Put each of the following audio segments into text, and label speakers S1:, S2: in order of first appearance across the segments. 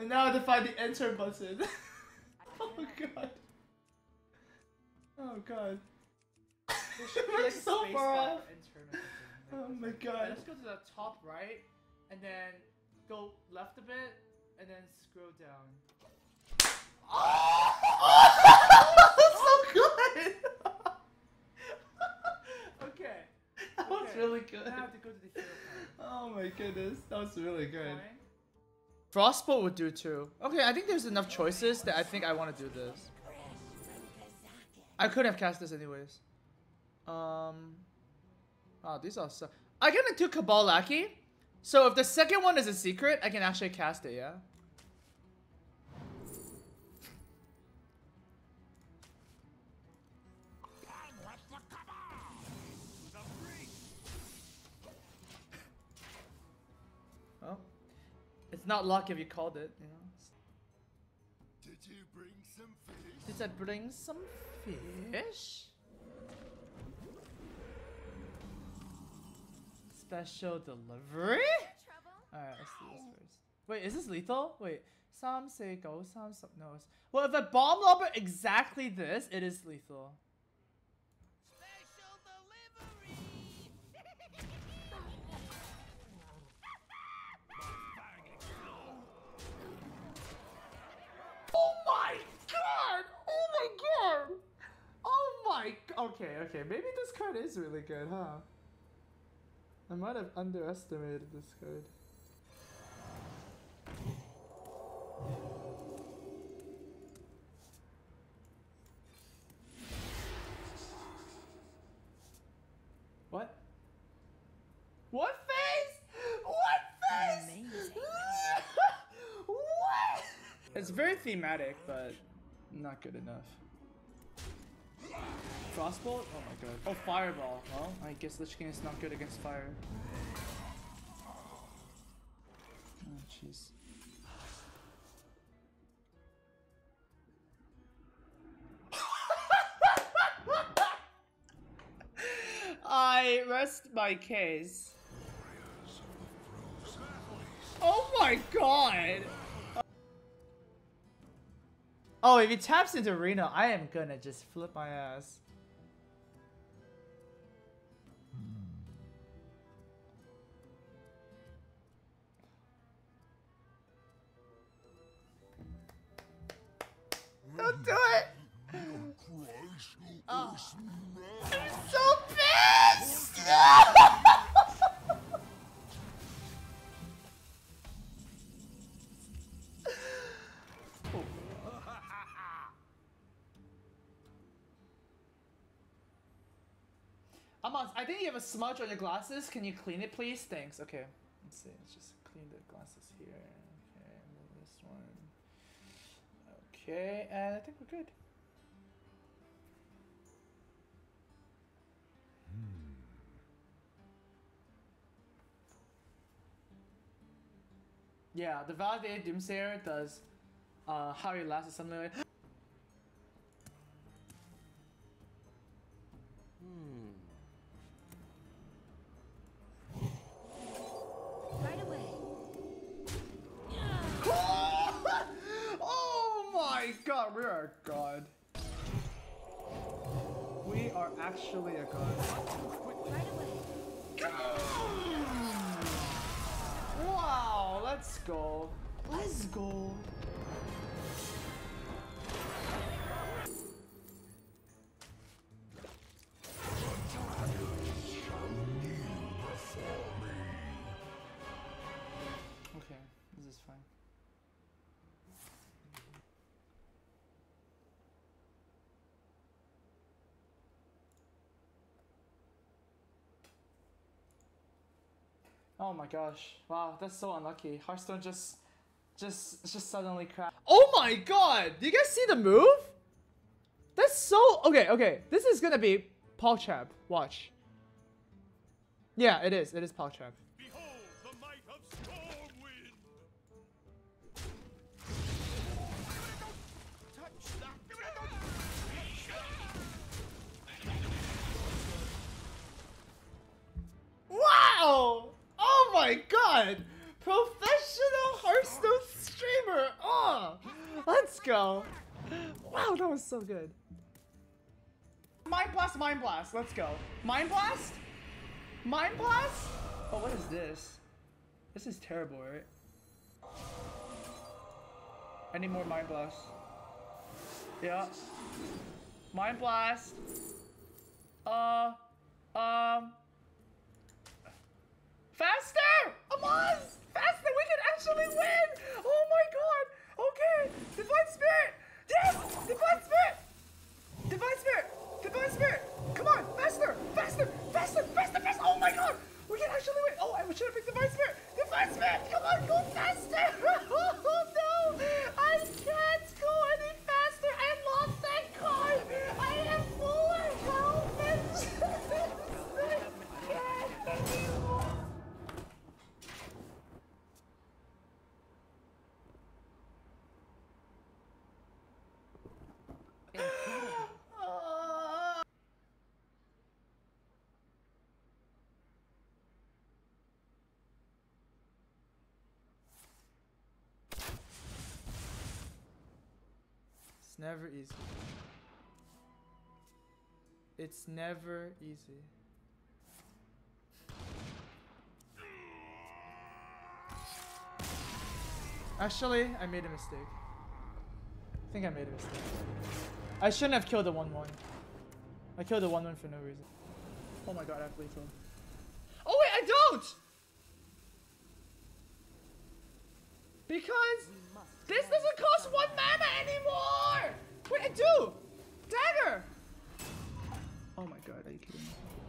S1: And now I have to find the enter button. oh god. Oh god.
S2: There should be
S1: We're
S2: like
S1: so
S2: space
S1: far off.
S2: and turn or something. Like,
S1: Oh my God.
S2: Let's go to the top right, and then go left a bit, and then scroll down.
S1: That's so good!
S2: Okay.
S1: That was really good.
S2: Now I have to go to the hero part.
S1: Oh my goodness, that was really good.
S2: Fine.
S1: Frostbolt would do too. Okay, I think there's enough choices that I think I want to do this. I could have cast this anyways. Um. Oh, these are so. I do Kabal Lackey. So if the second one is a secret, I can actually cast it, yeah? Not luck if you called it, you know?
S3: Did you bring some fish?
S1: Did I bring some fish? Special delivery? Alright, let's do this first. Wait, is this lethal? Wait, some say go, some some no. Well, if I bomb lobber exactly this, it is lethal. Okay, okay. Maybe this card is really good, huh? I might have underestimated this card. What? What face? What face? what? It's very thematic, but not good enough. Frostbolt? Oh my god. Oh, Fireball. Well, I guess Lich King is not good against fire. Oh, jeez. I rest my case. Oh my god! Oh, if he taps into Reno, I am gonna just flip my ass. Don't do it! Oh. I'm so pissed! Amaz, I think you have a smudge on your glasses. Can you clean it, please? Thanks. Okay. Let's see. Let's just clean the glasses here. Okay, and then this one. Okay, and I think we're good. Yeah, the validated Doomsayer does uh, how you last or something like actually a god.
S4: Right away.
S1: Wow, let's go. Let's go. Oh my gosh. Wow, that's so unlucky. Hearthstone just just just suddenly crashed. Oh my god! Do you guys see the move? That's so okay, okay. This is gonna be Pogchamp. Watch. Yeah, it is. It is Pogchamp.
S3: Behold
S1: go. Wow, that was so good. Mind blast, mind blast. Let's go. Mind blast. Mind blast. Oh, what is this? This is terrible, right? I need more mind blast? Yeah. Mind blast. Uh. Um. Faster! Amaz! Faster! We can actually win! Oh my god! Okay! Divine Spirit! Yes! Divine Spirit! Never easy. It's never easy. Actually, I made a mistake. I think I made a mistake. I shouldn't have killed the 1 1. I killed the 1 1 for no reason. Oh my god, I have lethal. Oh wait, I don't! Because this doesn't cost 1 mana anymore! Wait, I do! Dagger! Oh my god, are you kidding me?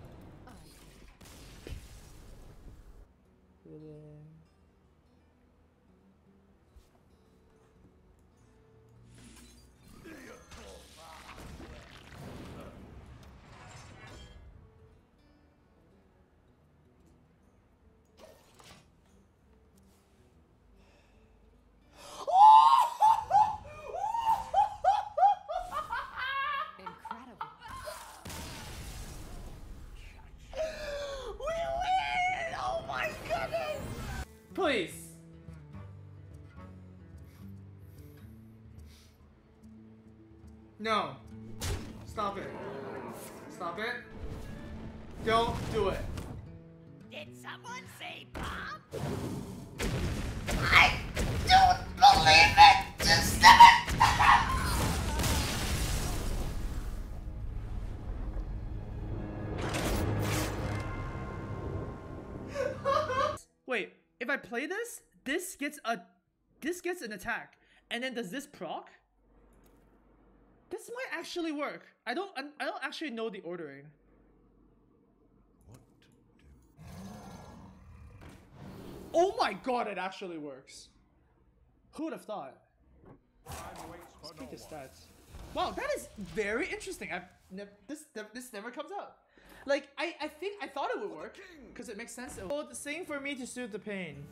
S1: Play this, this gets a this gets an attack. And then does this proc? This might actually work. I don't I don't actually know the ordering.
S3: What to do?
S1: Oh my god, it actually works. Who would have thought? Let's his stats. Wow, that is very interesting. I've this this never comes up. Like I I think I thought it would work because it makes sense. Oh, sing for me to soothe the pain.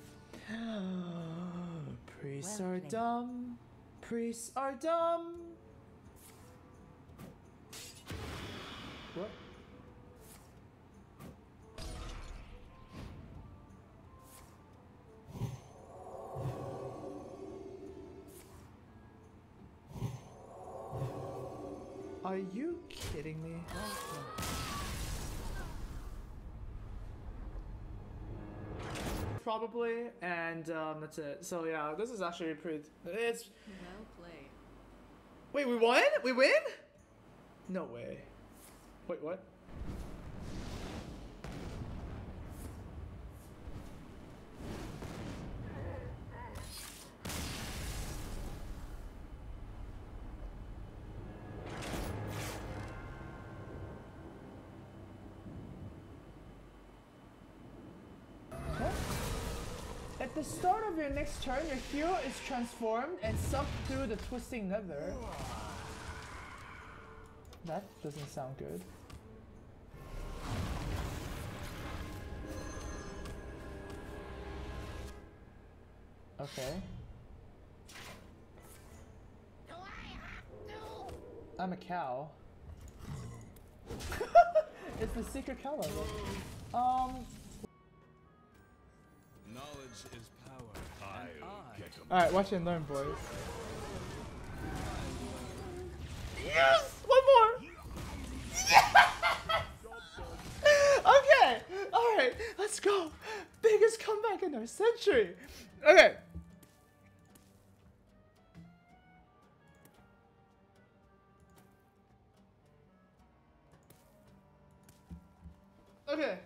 S1: Priests
S4: Well
S1: are
S4: played.
S1: dumb. Priests are dumb. What? Are you kidding me? Probably, and um, that's it. So yeah, this is actually pretty. It's
S4: Well played.
S1: wait, we won? We win? No way. Wait, what? What? At the start of your next turn, your hero is transformed and sucked through the twisting nether. That doesn't sound good. Okay. I'm a cow. it's the secret cow level. Um. All right, watch and learn, boys. Yes! One more! Yes! okay! Alright, let's go! Biggest comeback in our century! Okay. Okay.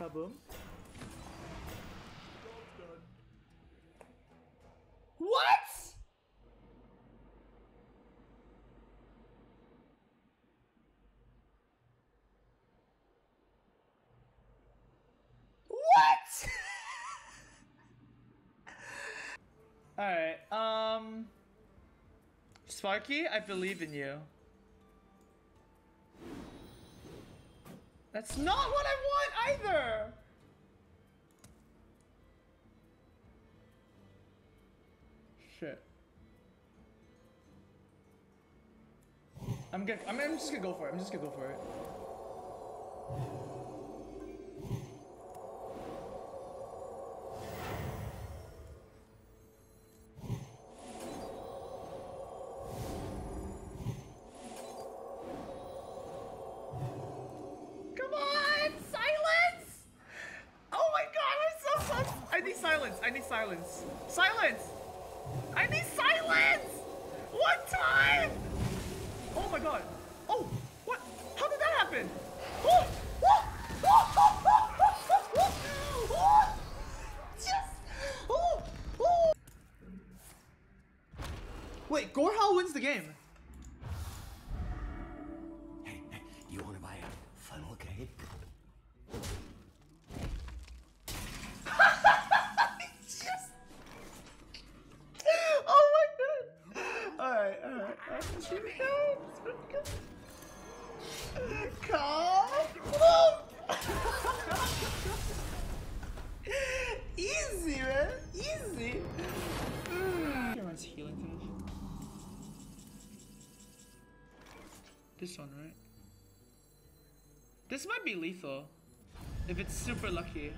S1: Kaboom. What? What? Alright, um... Sparky, I believe in you. That's not what I want either! Shit. I'm gonna, I'm, I'm just gonna go for it. I'm just gonna go for it. I need silence. Silence! I need silence! One time! Oh my god. Oh! What? How did that happen? Oh! Oh! Oh! Yes! Oh! Oh! Wait, Gorehowl wins the game. This one, right? This might be lethal. If it's super lucky.